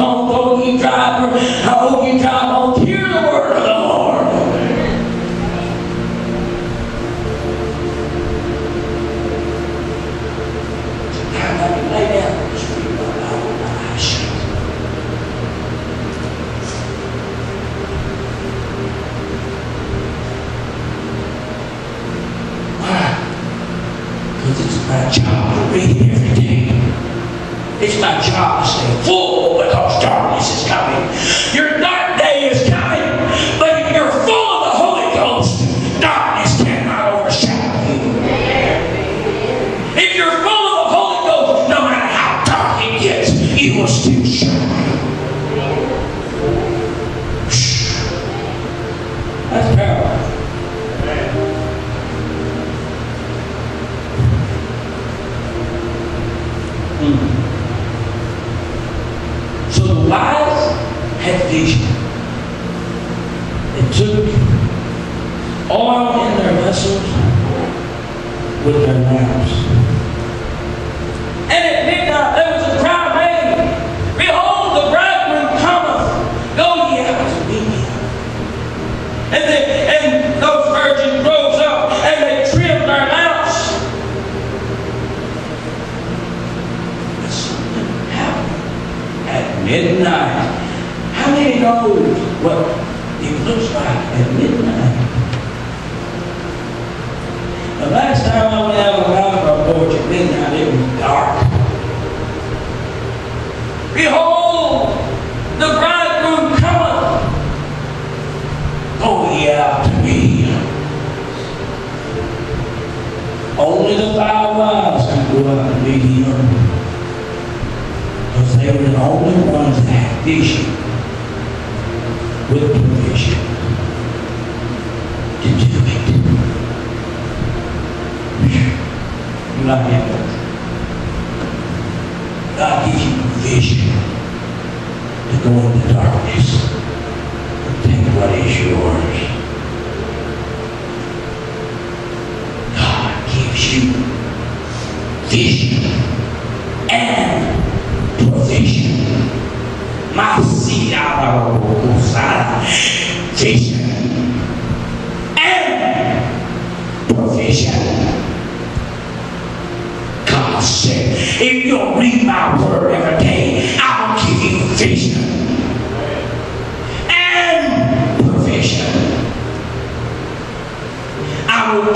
Mount Oh yeah, me. Only the five wives can go out and meet him. Because they were the only ones that had vision with permission to do it. You like vision and provision. Vision and provision. God said, if you read my word every day, I'll give you vision and provision. I will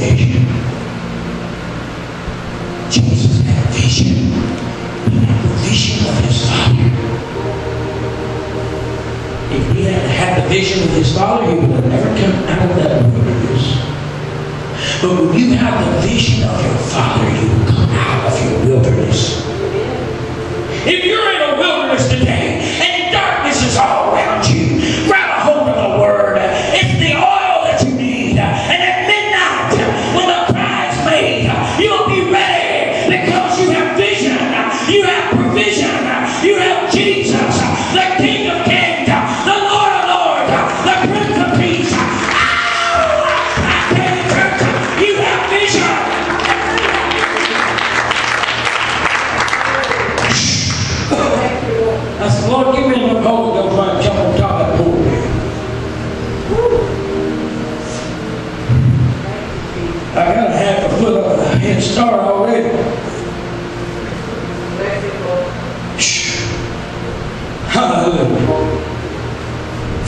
Provision. Jesus had vision. He had the vision of his Father. If he had had the vision of his Father, he would have never come out of that wilderness. But when you have the vision of your Father, you will come out of your wilderness. If you're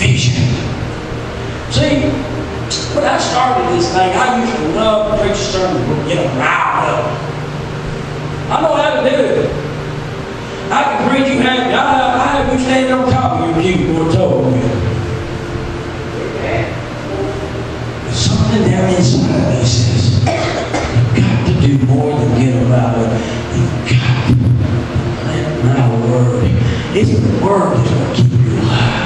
Vision. See, when I started this thing, I used to love to preach sermons, get them riled up. I know how to do it. I can preach you had I, I have you standing on top of your pew or told you. There's something there inside me says, you've got to do more than get around it. You've got to let my word. It's the word that's going to keep you alive.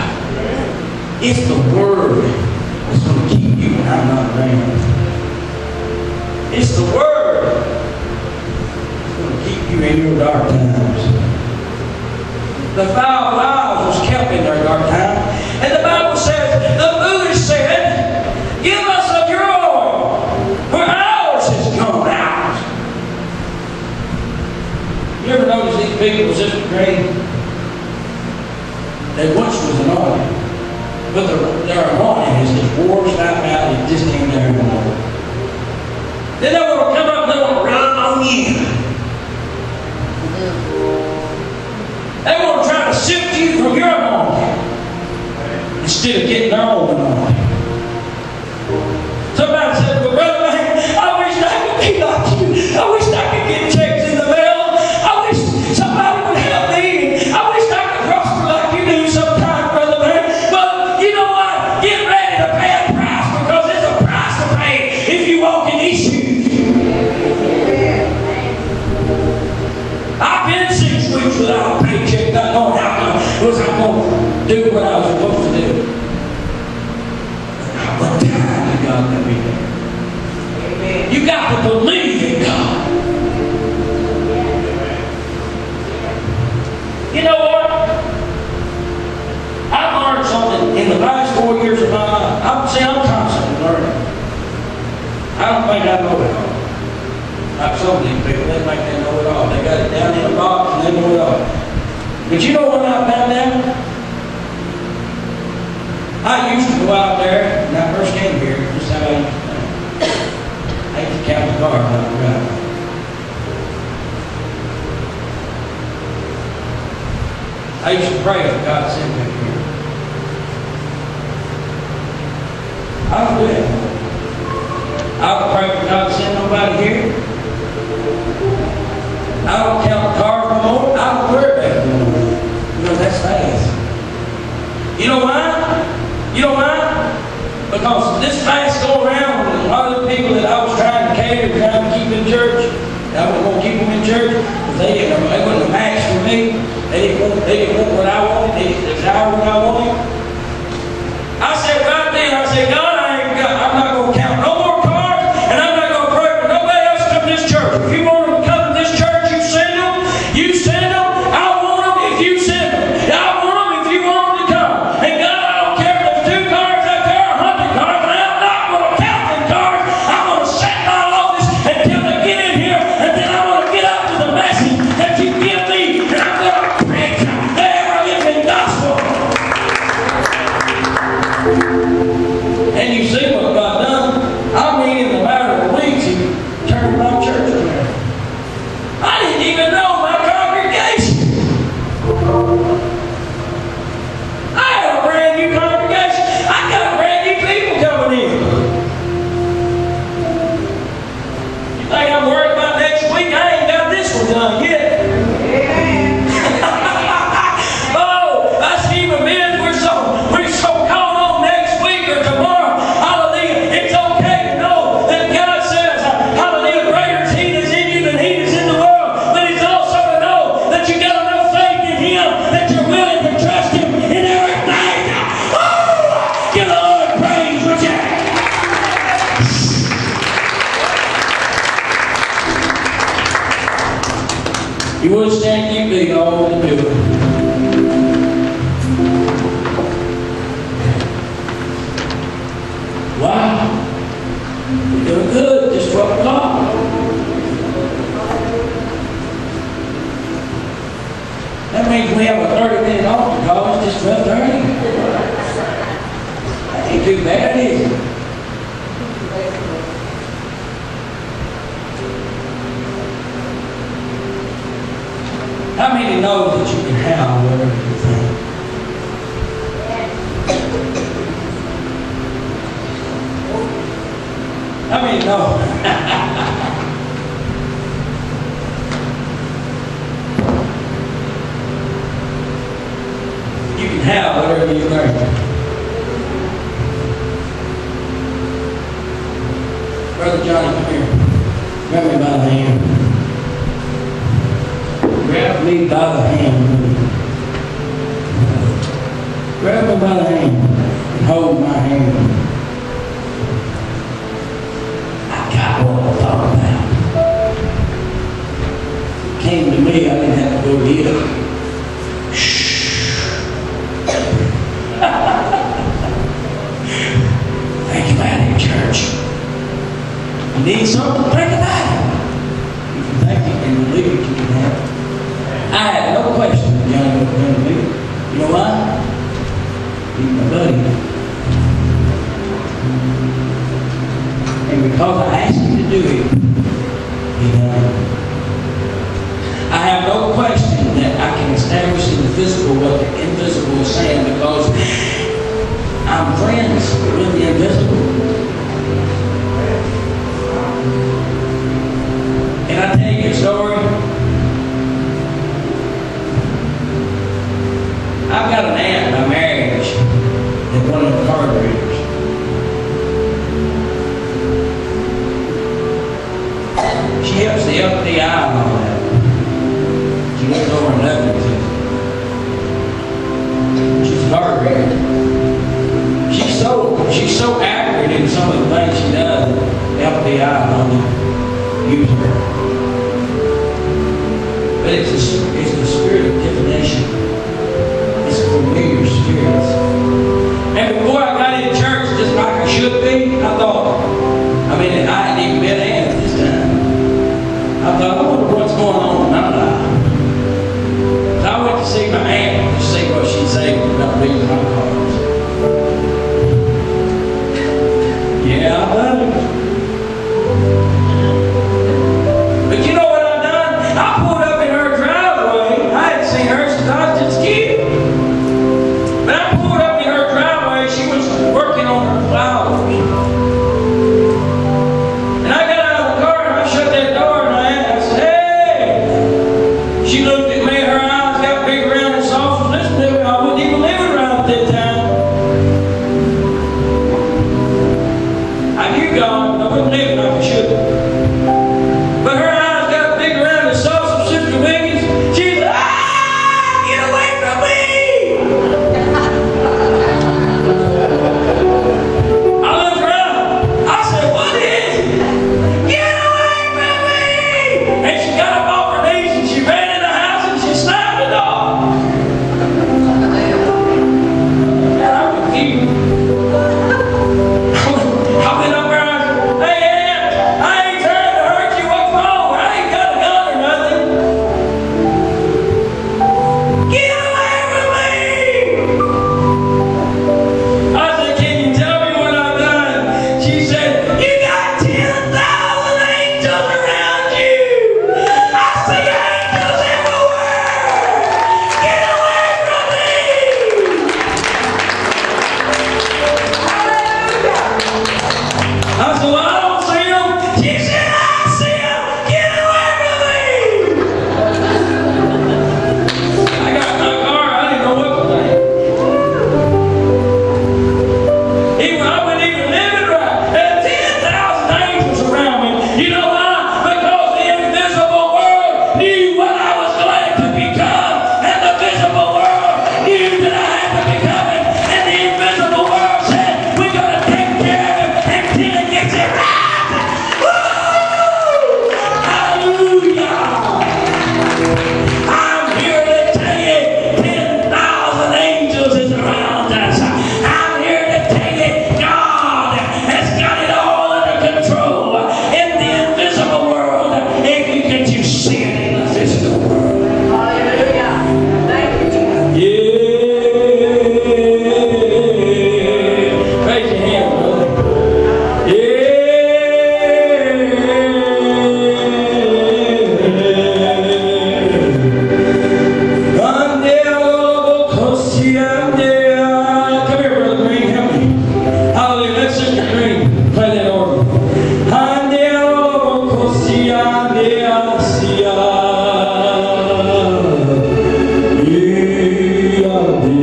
It's the word that's going to keep you when I'm not around. It's the word that's going to keep you in your dark times. The five lives was kept in their dark time. And the Bible says, the foolish said, Give us of your oil, for ours has gone out. You ever notice these people was just great? They once was anointed. But their, their anointing is just wore snap out and just ain't there anymore. Then they want to come up and they want to run on you. They want to try to sift you from your anointing instead of getting their own anointing. Time you got to be there? You got to believe in God. You know what? I've learned something in the last four years of my life. I'm, see, I'm constantly learning. I don't think I know it all. Like some of these people, they think they know it all. They got it down in a box and they know it all. But you know what I found out? I used to go out there when I first came here, just how I used to used to count the ground. I used to pray if God sent me here. I that. I don't pray for God to send nobody here. I don't count cars no more. I don't worry about it You know, that's fast. You know why? You know why? Because this fast go around a lot of the people that I was trying to cater, trying to keep in church. I was going to keep them in church. but They, they wasn't a match for me. They didn't want, they didn't want what I wanted. They didn't desire what I wanted. I said right then, I said, God, willing to trust him in everything. Oh, give the Lord praise, would you? You would stand you big all to do it. That you can have whatever you think? How many know? you can have whatever you think. Brother Johnny, come here. Grab me by the hand. Grab me by the hand. Grab me by the hand and hold my hand. I got what I'm talking about. Came to me, I didn't have to go get it. Think about it, church. You need something, think about it. If you think you can believe it, you can have it. I had no question that Johnny was going to be. You know why? He's my buddy. And because I asked him to do it, he done it. I have no question that I can establish in the physical what the invisible is saying because I'm friends with the invisible. Can I tell you a story? I've got an aunt dealers. She helps the FBI and all that. She lives over in Lexington. She's a car dealer. She's so she's so accurate in some of the things she does. The FBI only use her. But it's a, I wonder what's going on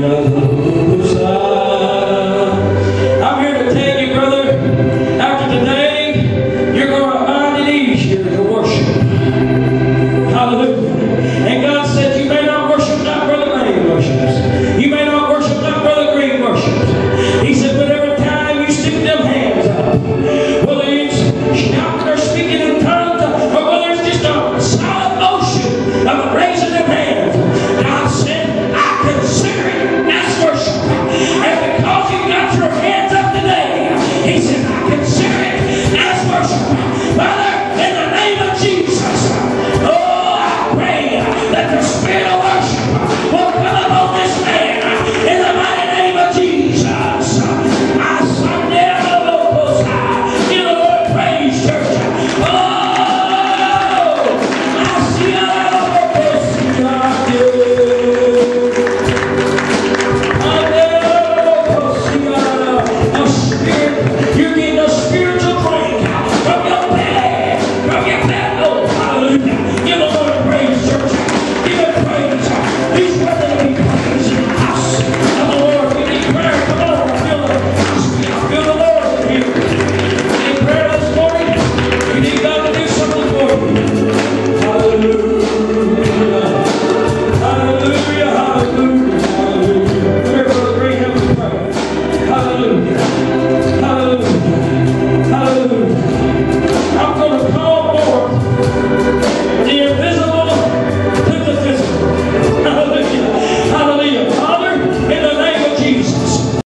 iluminado